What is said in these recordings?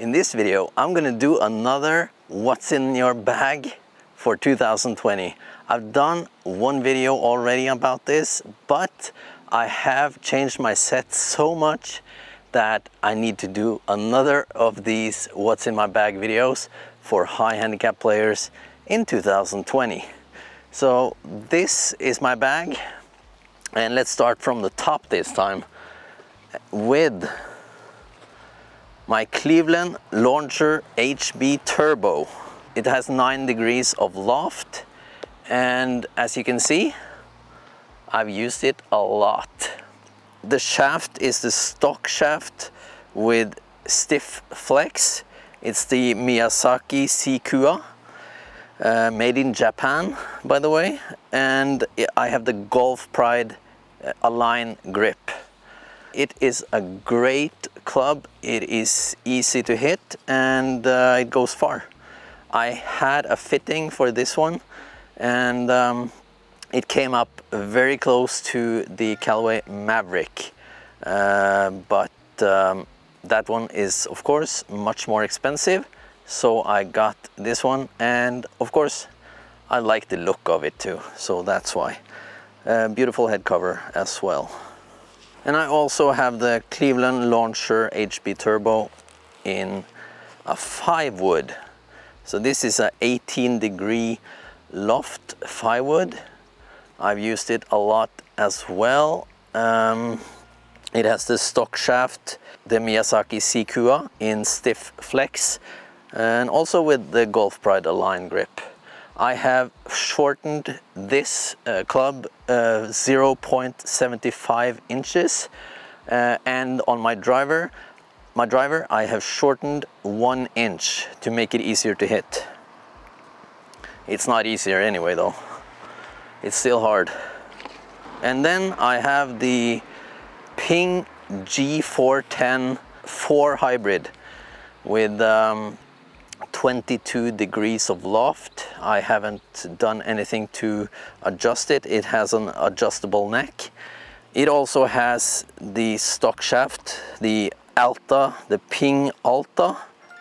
In this video, I'm gonna do another what's in your bag for 2020. I've done one video already about this, but I have changed my set so much that I need to do another of these what's in my bag videos for high handicap players in 2020. So this is my bag and let's start from the top this time with my Cleveland Launcher HB Turbo. It has nine degrees of loft and as you can see I've used it a lot. The shaft is the stock shaft with stiff flex. It's the Miyazaki C.Kua, uh, made in Japan, by the way. And I have the Golf Pride uh, Align grip. It is a great club. It is easy to hit and uh, it goes far. I had a fitting for this one and um, it came up very close to the Callaway Mavrik, uh, but um, that one is of course much more expensive. So I got this one and of course I like the look of it too. So that's why. Uh, beautiful head cover as well. And I also have the Cleveland Launcher HB Turbo in a five wood. So this is a 18 degree loft five wood I've used it a lot as well. Um, it has the stock shaft, the Miyazaki C.Kua in stiff flex, and also with the Golf Pride Align grip. I have shortened this uh, club uh, 0.75 inches uh, and on my driver, my driver I have shortened one inch to make it easier to hit. It's not easier anyway though it's still hard. And then I have the Ping G410 4 hybrid with um, 22 degrees of loft. I haven't done anything to adjust it. It has an adjustable neck. It also has the stock shaft, the Alta, the Ping Alta,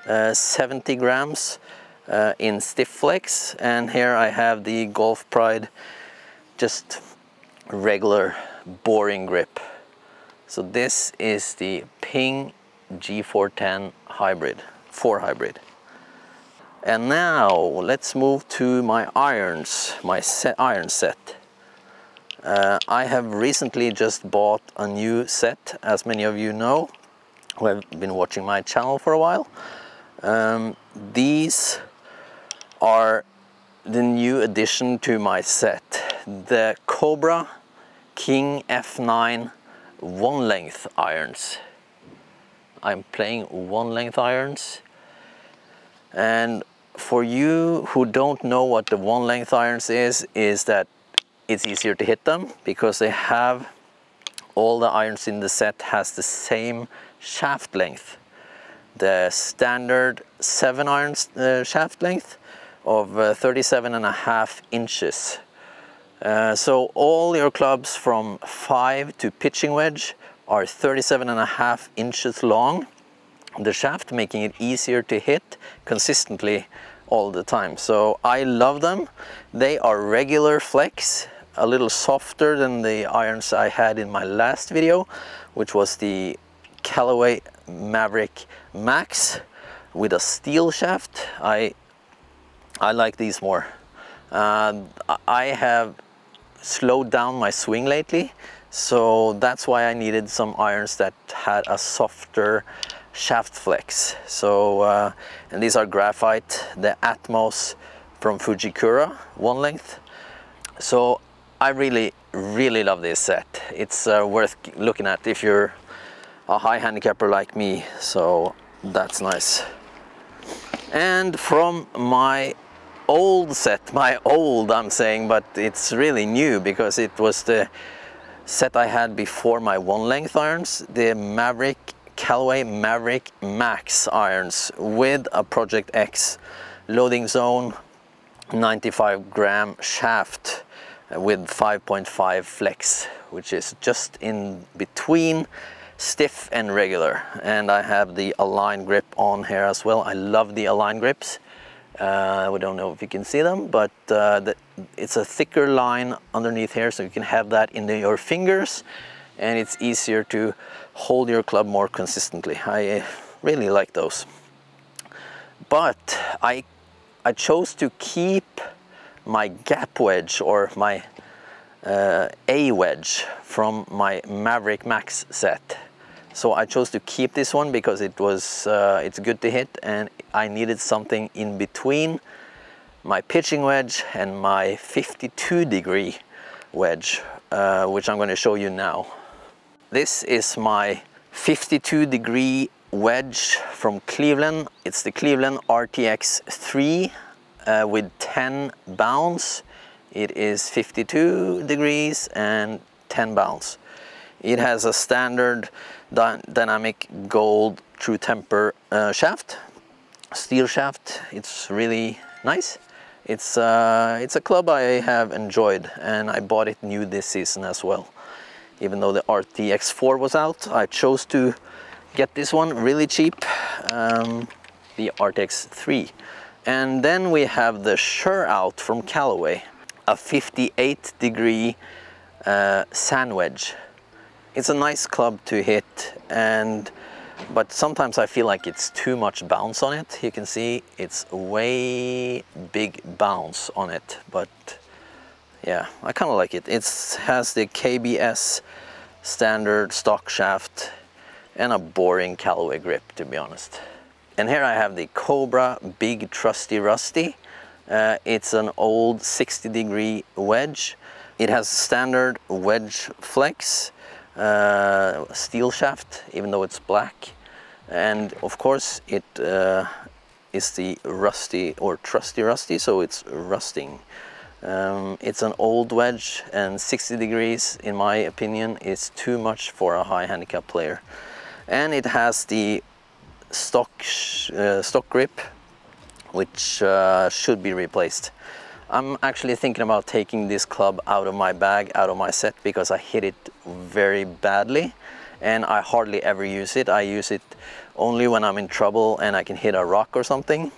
uh, 70 grams uh, in stiff flex. And here I have the Golf Pride just regular boring grip. So this is the Ping G410 hybrid, 4 hybrid. And now let's move to my irons, my set, iron set. Uh, I have recently just bought a new set, as many of you know, who have been watching my channel for a while. Um, these are the new addition to my set the Cobra King F9 one length irons. I'm playing one length irons and for you who don't know what the one length irons is, is that it's easier to hit them because they have all the irons in the set has the same shaft length. The standard 7 irons uh, shaft length of uh, 37 and a half inches uh, so all your clubs from 5 to pitching wedge are 37 and a half inches long. The shaft making it easier to hit consistently all the time. So I love them. They are regular flex, a little softer than the irons I had in my last video, which was the Callaway Mavrik Max with a steel shaft. I, I like these more. Uh, I have slowed down my swing lately so that's why I needed some irons that had a softer shaft flex. So uh, and these are graphite the Atmos from Fujikura one length. So I really really love this set. It's uh, worth looking at if you're a high handicapper like me. So that's nice. And from my old set, my old I'm saying, but it's really new because it was the set I had before my one length irons, the Mavrik, Callaway Mavrik Max irons with a Project X loading zone 95 gram shaft with 5.5 flex, which is just in between stiff and regular. And I have the Align grip on here as well. I love the Align grips. Uh, we don't know if you can see them, but uh, the, it's a thicker line underneath here, so you can have that in the, your fingers, and it's easier to hold your club more consistently. I uh, really like those. But I, I chose to keep my gap wedge or my uh, A wedge from my Mavrik Max set. So I chose to keep this one because it was uh, it's good to hit and I needed something in between my pitching wedge and my 52 degree wedge, uh, which I'm going to show you now. This is my 52 degree wedge from Cleveland. It's the Cleveland RTX 3 uh, with 10 bounce. It is 52 degrees and 10 bounce. It has a standard dy dynamic gold true temper uh, shaft, steel shaft. It's really nice. It's, uh, it's a club I have enjoyed and I bought it new this season as well. Even though the RTX 4 was out, I chose to get this one really cheap, um, the RTX 3. And then we have the Sure Out from Callaway, a 58 degree uh, sand wedge it's a nice club to hit and but sometimes I feel like it's too much bounce on it. You can see it's way big bounce on it, but yeah, I kind of like it. It has the KBS standard stock shaft and a boring Callaway grip, to be honest. And here I have the Cobra Big Trusty Rusty. Uh, it's an old 60 degree wedge. It has standard wedge flex uh, steel shaft, even though it's black. And of course it uh, is the rusty or trusty rusty, so it's rusting. Um, it's an old wedge and 60 degrees, in my opinion, is too much for a high handicap player. And it has the stock, uh, stock grip, which uh, should be replaced. I'm actually thinking about taking this club out of my bag, out of my set, because I hit it very badly and I hardly ever use it. I use it only when I'm in trouble and I can hit a rock or something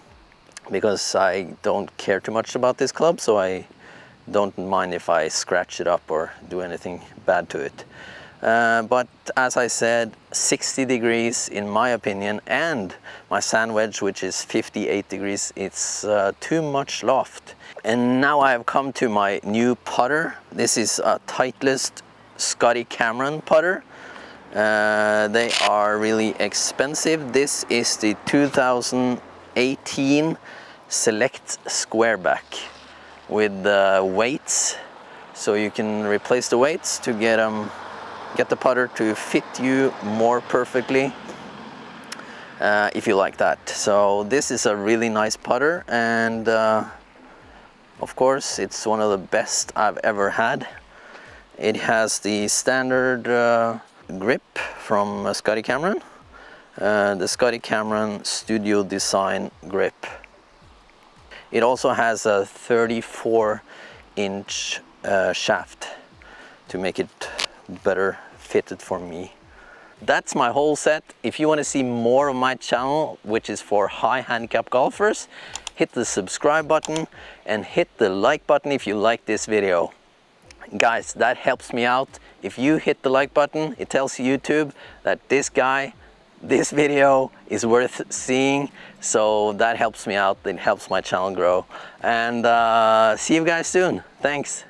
because I don't care too much about this club, so I don't mind if I scratch it up or do anything bad to it. Uh, but as I said, 60 degrees in my opinion, and my sand wedge, which is 58 degrees, it's uh, too much loft. And now I have come to my new putter. This is a Titleist Scotty Cameron putter. Uh, they are really expensive. This is the 2018 Select square back with the weights. So you can replace the weights to get them get the putter to fit you more perfectly uh, if you like that. So this is a really nice putter and uh, of course it's one of the best I've ever had. It has the standard uh, grip from uh, Scotty Cameron, uh, the Scotty Cameron Studio Design grip. It also has a 34 inch uh, shaft to make it better fitted for me. That's my whole set. If you want to see more of my channel, which is for high handicap golfers, hit the subscribe button and hit the like button if you like this video. Guys, that helps me out. If you hit the like button, it tells YouTube that this guy, this video is worth seeing. So that helps me out. It helps my channel grow. And uh, see you guys soon. Thanks.